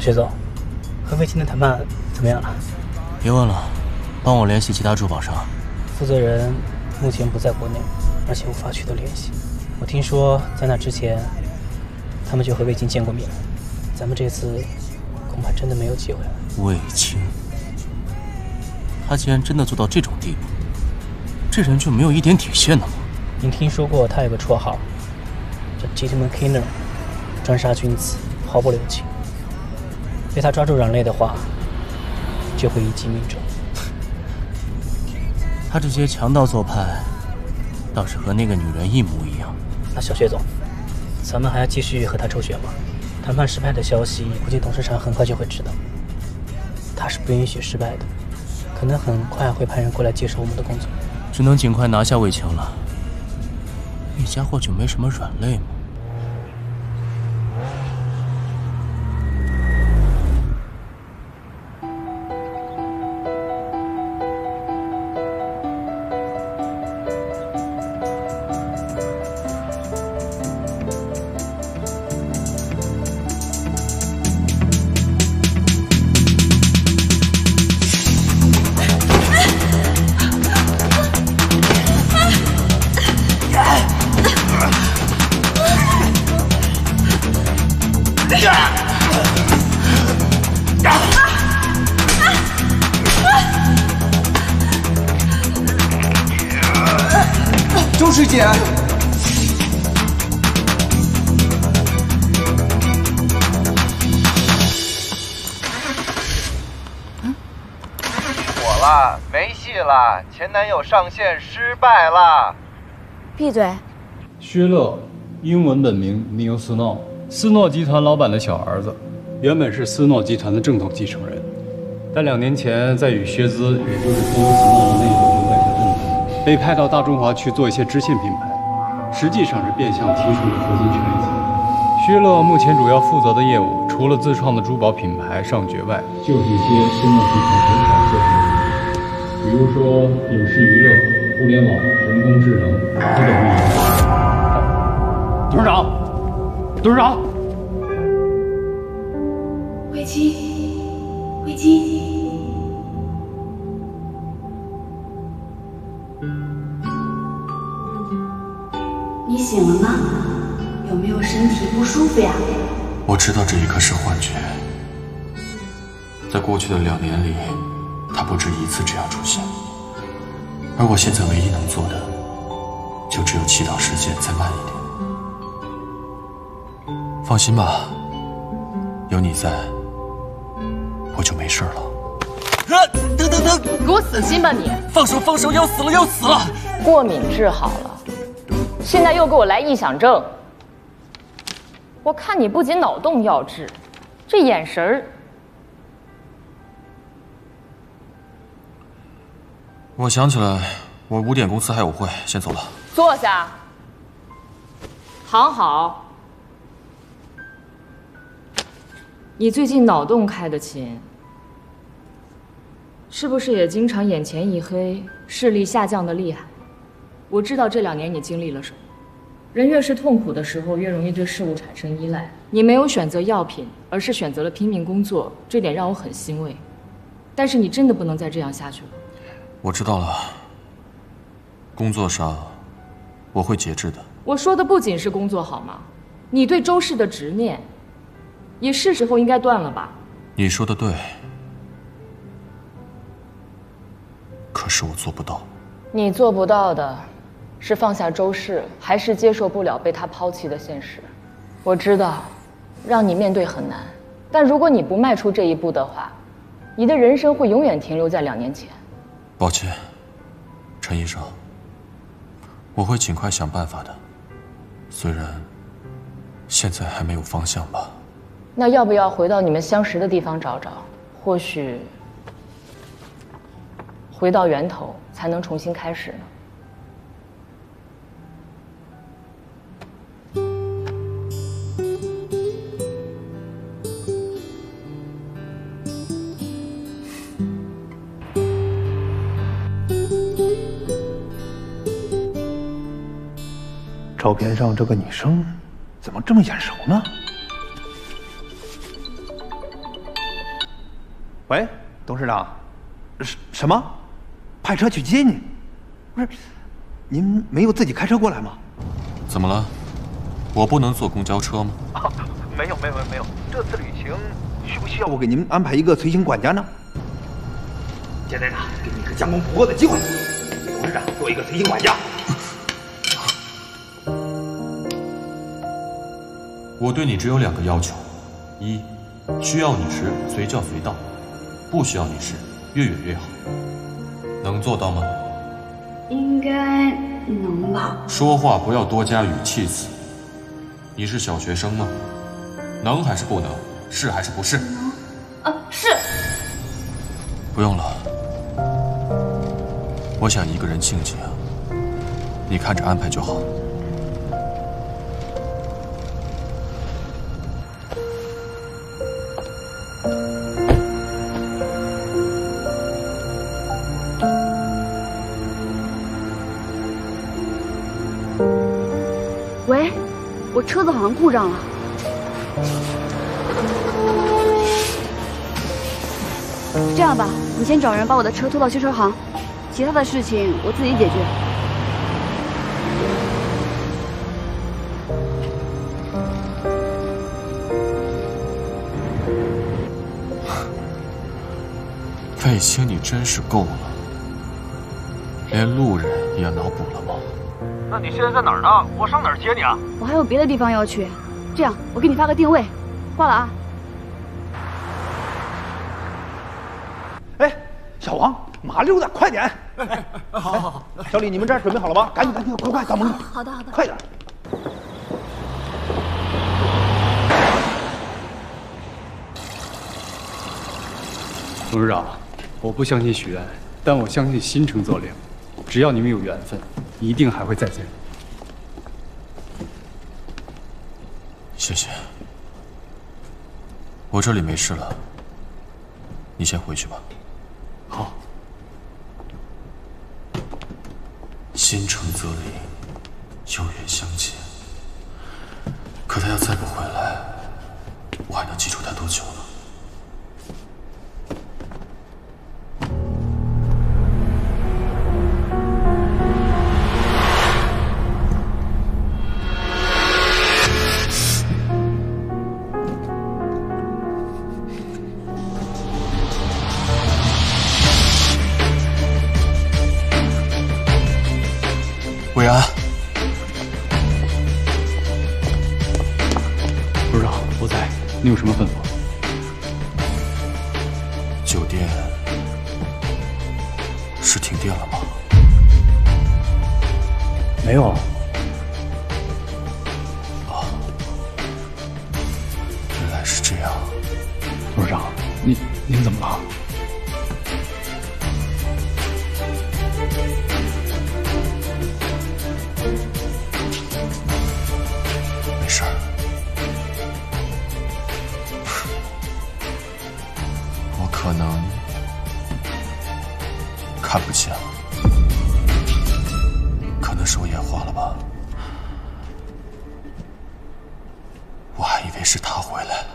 薛总，和魏青的谈判怎么样了？别问了，帮我联系其他珠宝商。负责人目前不在国内，而且无法取得联系。我听说在那之前，他们就和魏青见过面。咱们这次恐怕真的没有机会了。魏青，他竟然真的做到这种地步，这人就没有一点底线的吗？您听说过他有个绰号，叫 Gentleman Killer，专杀君子，毫不留情。被他抓住软肋的话，就会一击命中。他这些强盗做派，倒是和那个女人一模一样。那小薛总，咱们还要继续和他周旋吗？谈判失败的消息，估计董事长很快就会知道。他是不允许失败的，可能很快会派人过来接手我们的工作。只能尽快拿下魏青了。那家伙就没什么软肋吗？周师姐，火了，没戏了，前男友上线失败了。闭嘴！薛乐，英文本名 Neil Snow，斯诺集团老板的小儿子，原本是斯诺集团的正统继承人，但两年前在与薛兹，也就是斯诺的内部流败下阵子，被派到大中华去做一些支线品牌，实际上是变相提出了核心权益。薛乐目前主要负责的业务，除了自创的珠宝品牌上爵外，就是一些斯诺集团很少做的比如说影视娱乐、互联网、人工智能等等领域。董事长，董事长，魏清，魏清，你醒了吗？有没有身体不舒服呀？我知道这一刻是幻觉，在过去的两年里，他不止一次这样出现，而我现在唯一能做的，就只有祈祷时间再慢一点。放心吧，有你在，我就没事了。啊！等等等！给我死心吧你！放手放手！要死了要死了！过敏治好了，现在又给我来臆想症。我看你不仅脑洞要治，这眼神儿……我想起来，我五点公司还有会，先走了。坐下，躺好。你最近脑洞开的勤，是不是也经常眼前一黑，视力下降的厉害？我知道这两年你经历了什么。人越是痛苦的时候，越容易对事物产生依赖。你没有选择药品，而是选择了拼命工作，这点让我很欣慰。但是你真的不能再这样下去了。我知道了，工作上我会节制的。我说的不仅是工作，好吗？你对周氏的执念，也是时候应该断了吧？你说的对，可是我做不到。你做不到的，是放下周氏，还是接受不了被他抛弃的现实？我知道，让你面对很难，但如果你不迈出这一步的话，你的人生会永远停留在两年前。抱歉，陈医生，我会尽快想办法的。虽然现在还没有方向吧。那要不要回到你们相识的地方找找？或许回到源头才能重新开始呢。照片上这个女生怎么这么眼熟呢？喂，董事长，什什么？派车去接你？不是，您没有自己开车过来吗？怎么了？我不能坐公交车吗？啊，没有没有没有，这次旅行需不需要我给您安排一个随行管家呢？现在呢，给你一个将功补过的机会，董事长做一个随行管家。我对你只有两个要求：一，需要你时随叫随到，不需要你试越远越好。能做到吗？应该能吧。说话不要多加语气词。你是小学生吗？能还是不能？是还是不是？能。啊，是。不用了。我想一个人静静，你看着安排就好。车子好像故障了。这样吧，你先找人把我的车拖到修车行，其他的事情我自己解决。卫星，你真是够了，连路人也要脑补了吗？那你现在在哪儿呢？我上哪儿接你啊？我还有别的地方要去，这样我给你发个定位，挂了啊。哎，小王，麻溜的，快点！好好好，小李，你们这儿准备好了吗？赶紧赶紧，快快到门口。好的好的，快点。董事长，我不相信许愿，但我相信心诚则灵。只要你们有缘分，一定还会再见。谢谢。我这里没事了，你先回去吧。好。心诚则灵，有缘相见。可他要再不回来，我还能记住他多久呢？你有什么吩咐？酒店是停电了吗？没有。哦，原来是这样。董事长，您您怎么了？可能看不清，可能是我眼花了吧。我还以为是他回来了。